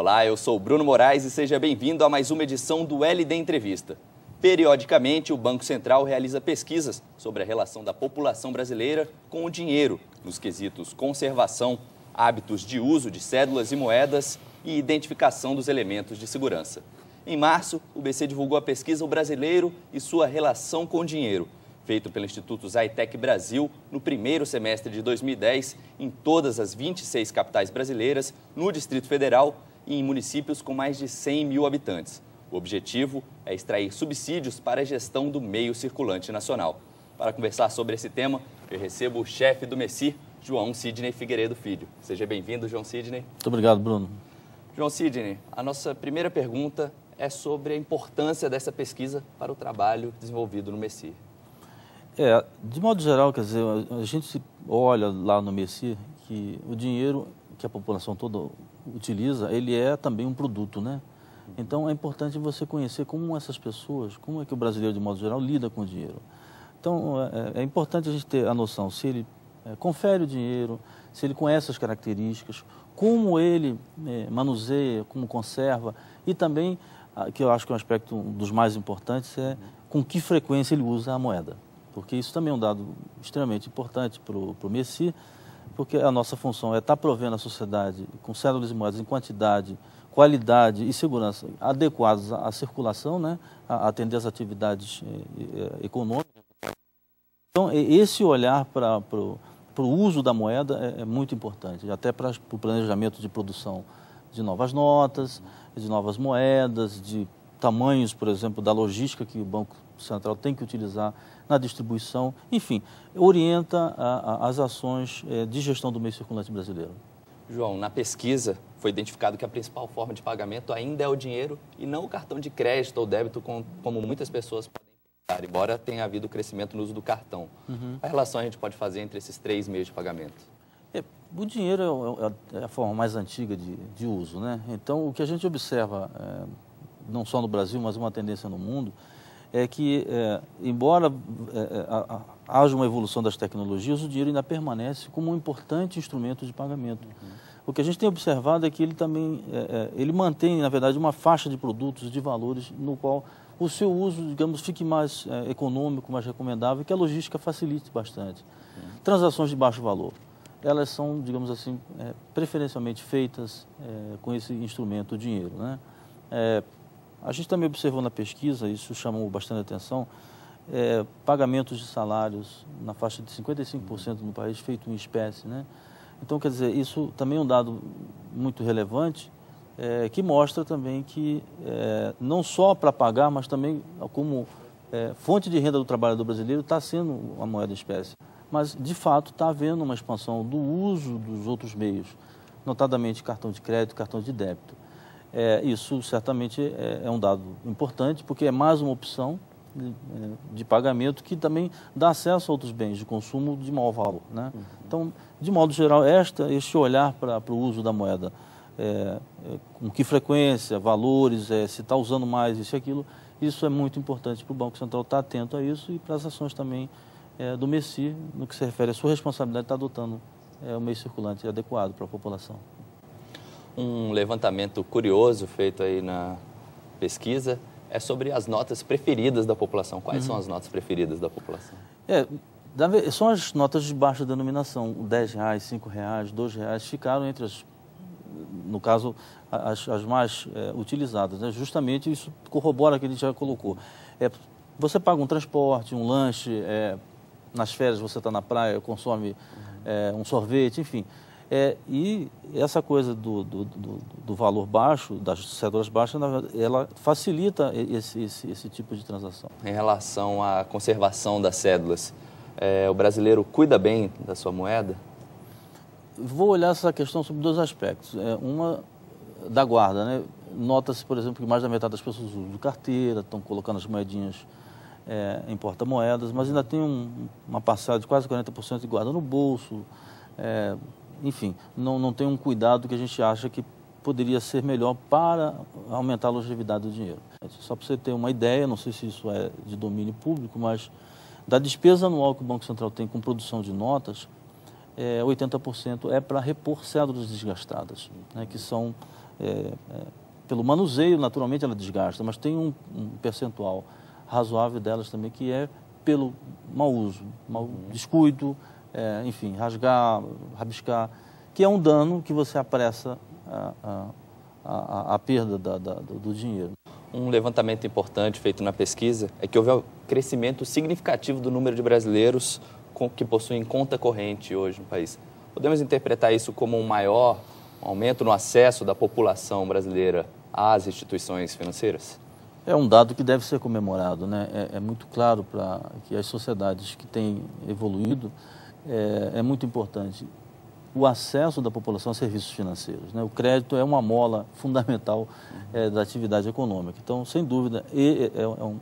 Olá, eu sou Bruno Moraes e seja bem-vindo a mais uma edição do LD Entrevista. Periodicamente, o Banco Central realiza pesquisas sobre a relação da população brasileira com o dinheiro, nos quesitos conservação, hábitos de uso de cédulas e moedas e identificação dos elementos de segurança. Em março, o BC divulgou a pesquisa O Brasileiro e sua relação com o dinheiro, feito pelo Instituto Zytec Brasil no primeiro semestre de 2010 em todas as 26 capitais brasileiras, no Distrito Federal e em municípios com mais de 100 mil habitantes. O objetivo é extrair subsídios para a gestão do meio circulante nacional. Para conversar sobre esse tema, eu recebo o chefe do Messi, João Sidney Figueiredo Filho. Seja bem-vindo, João Sidney. Muito obrigado, Bruno. João Sidney, a nossa primeira pergunta é sobre a importância dessa pesquisa para o trabalho desenvolvido no Messi. É, de modo geral, quer dizer, a gente olha lá no Messi que o dinheiro que a população toda utiliza, ele é também um produto, né? Então é importante você conhecer como essas pessoas, como é que o brasileiro de modo geral lida com o dinheiro. Então é, é importante a gente ter a noção se ele é, confere o dinheiro, se ele conhece as características, como ele é, manuseia, como conserva e também, que eu acho que é um aspecto dos mais importantes, é com que frequência ele usa a moeda porque isso também é um dado extremamente importante para o Messi, porque a nossa função é estar provendo a sociedade com células e moedas em quantidade, qualidade e segurança adequados à, circulação, né, a atender às atividades eh, econômicas. Então, esse olhar para o uso da moeda é, é muito importante, até para o planejamento de produção de novas notas, de novas moedas, de tamanhos, por exemplo, da logística que o Banco Central tem que utilizar na distribuição, enfim, orienta a, a, as ações é, de gestão do meio circulante brasileiro. João, na pesquisa foi identificado que a principal forma de pagamento ainda é o dinheiro e não o cartão de crédito ou débito, com, como muitas pessoas podem pensar, embora tenha havido crescimento no uso do cartão. Uhum. A relação a gente pode fazer entre esses três meios de pagamento? É, o dinheiro é, é, é, a forma mais antiga de, de, uso, né? Então, o que a gente observa, é, não só no Brasil, mas uma tendência no mundo, é que, é, embora é, é haja uma evolução das tecnologias, o dinheiro ainda permanece como um importante instrumento de pagamento. Uhum. O que a gente tem observado é que ele também é, é, ele mantém, na verdade, uma faixa de produtos, de valores, no qual o seu uso, digamos, fique mais é, econômico, mais recomendável, que a logística facilite bastante. Uhum. Transações de baixo valor, elas são, digamos assim, preferencialmente feitas com esse instrumento, o dinheiro. Né? A gente também observou na pesquisa, isso chamou bastante atenção, é, pagamentos de salários na faixa de 55% no país feito em espécie. Né? Então, quer dizer, isso também é um dado muito relevante é, que mostra também que é, não só para pagar, mas também como é, fonte de renda do trabalhador brasileiro está sendo a moeda espécie. Mas, de fato, está havendo uma expansão do uso dos outros meios, notadamente cartão de crédito, cartão de débito. É, isso certamente é, é, um dado importante, porque é mais uma opção de, é, de, pagamento que também dá acesso a outros bens de consumo de maior valor. Né? Uhum. Então, de modo geral, esta, este olhar para o uso da moeda, é, é, com que frequência, valores, é, se está usando mais isso e aquilo, isso é muito importante para o Banco Central estar atento a isso e para as ações também do MESI, no que se refere à sua responsabilidade de estar adotando o meio circulante adequado para a população um levantamento curioso feito aí na pesquisa é sobre as notas preferidas da população. Quais uhum. são as notas preferidas da população? É, são as notas de baixa denominação, 10 reais, 5 reais, 2 reais, ficaram entre as, no caso, as, as mais é, utilizadas. Né? Justamente isso corrobora o que a gente já colocou. É, você paga um transporte, um lanche, é, nas férias você está na praia, consome uhum. um sorvete, enfim. É, e essa coisa do, do, do, do, valor baixo, das cédulas baixas, ela facilita esse, esse, esse, tipo de transação. Em relação à conservação das cédulas, é, o brasileiro cuida bem da sua moeda? Vou olhar essa questão sobre dois aspectos. É, uma da guarda, né? Nota-se, por exemplo, que mais da metade das pessoas usam carteira, estão colocando as moedinhas é, em porta-moedas, mas ainda tem um, uma parcela de quase 40% de guarda no bolso, é, enfim, não, não tem um cuidado que a gente acha que poderia ser melhor para aumentar a longevidade do dinheiro. Só para você ter uma ideia, não sei se isso é de domínio público, mas da despesa anual que o Banco Central tem com produção de notas, é, 80% é para repor cédulas desgastadas, né, que são é, é, pelo manuseio, naturalmente ela desgasta, mas tem um, um, percentual razoável delas também que é pelo mau uso, mau descuido, é, enfim, rasgar, rabiscar, que é um dano que você apressa a, a, a, a perda da, da, do dinheiro. Um levantamento importante feito na pesquisa é que houve um crescimento significativo do número de brasileiros que possuem conta corrente hoje no país. Podemos interpretar isso como um maior aumento no acesso da população brasileira às instituições financeiras? É um dado que deve ser comemorado. Né? É, é muito claro para que as sociedades que têm evoluído é, é muito importante o acesso da população a serviços financeiros. Né? O crédito é uma mola fundamental é, da atividade econômica. Então, sem dúvida, é, é, um,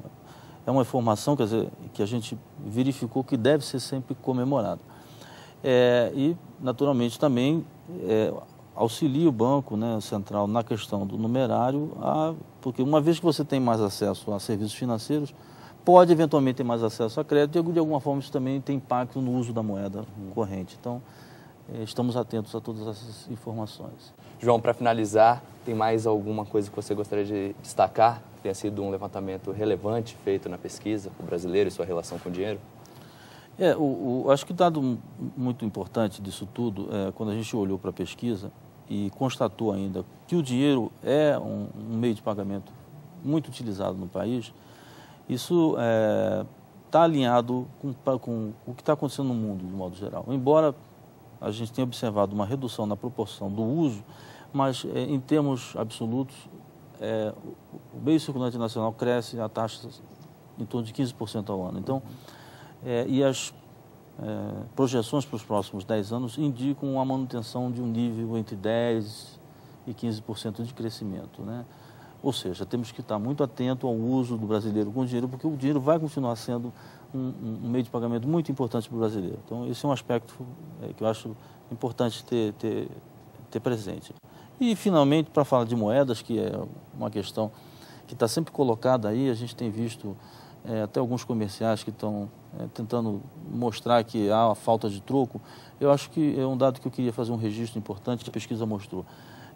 é, uma informação dizer, que a gente verificou que deve ser sempre comemorada. É, e, naturalmente, também é, auxilia o Banco né, Central na questão do numerário, a, porque uma vez que você tem mais acesso a serviços financeiros, pode eventualmente ter mais acesso a crédito e, de alguma forma, isso também tem impacto no uso da moeda corrente. Então, é, estamos atentos a todas essas informações. João, para finalizar, tem mais alguma coisa que você gostaria de destacar? Que tenha sido um levantamento relevante feito na pesquisa, o brasileiro e sua relação com o dinheiro? É, o, o, acho que o dado muito importante disso tudo, é, quando a gente olhou para a pesquisa e constatou ainda que o dinheiro é um, um meio de pagamento muito utilizado no país, isso está é, alinhado com, com, o que está acontecendo no mundo, de modo geral. Embora a gente tenha observado uma redução na proporção do uso, mas é, em termos absolutos, é, o meio circulante nacional cresce a taxas em torno de 15% ao ano. Então, é, e as é, projeções para os próximos 10 anos indicam a manutenção de um nível entre 10% e 15% de crescimento. Né? Ou seja, temos que estar muito atento ao uso do brasileiro com o dinheiro, porque o dinheiro vai continuar sendo um, um meio de pagamento muito importante para o brasileiro. Então, esse é um aspecto é, que eu acho importante ter, ter, ter presente. E, finalmente, para falar de moedas, que é uma questão que está sempre colocada aí, a gente tem visto é, até alguns comerciais que estão é, tentando mostrar que há falta de troco, eu acho que é um dado que eu queria fazer um registro importante que a pesquisa mostrou.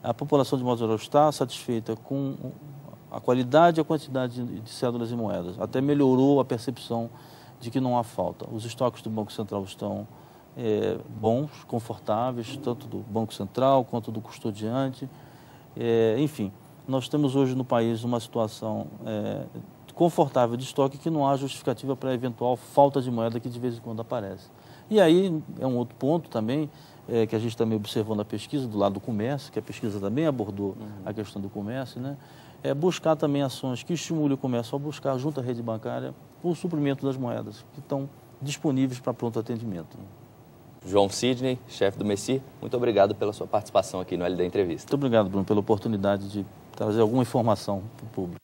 A população de modo está satisfeita com a qualidade e a quantidade de cédulas e moedas. Até melhorou a percepção de que não há falta. Os estoques do Banco Central estão é, bons, confortáveis, tanto do Banco Central quanto do custodiante. É, enfim, nós temos hoje no país uma situação é, confortável de estoque que não há justificativa para eventual falta de moeda que de vez em quando aparece. E aí é um outro ponto também é, que a gente também observou na pesquisa do lado do comércio, que a pesquisa também abordou uhum. a questão do comércio, né? É buscar também ações que estimulem o comércio a buscar junto à rede bancária o suprimento das moedas que estão disponíveis para pronto atendimento. João Sidney, chefe do Messi, muito obrigado pela sua participação aqui no LD Entrevista. Muito obrigado, Bruno, pela oportunidade de trazer alguma informação para o público.